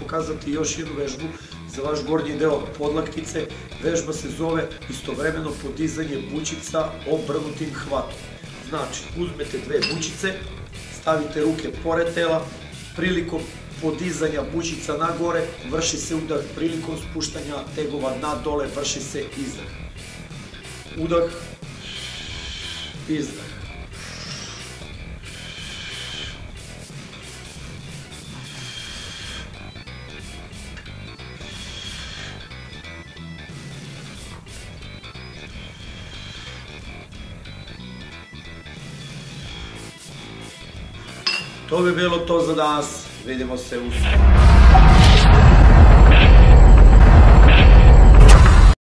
pokazati još jednu vežbu za vaš gornji deo podlaktice. Vežba se zove istovremeno podizanje bučica obrnutim hvatom. Znači, uzmete dve bučice, stavite ruke pored tela, prilikom podizanja bučica na gore, vrši se udah, prilikom spuštanja tegova na dole, vrši se izdah. Udah, izdah. To bi bilo to za danas. Vidimo se uskoro.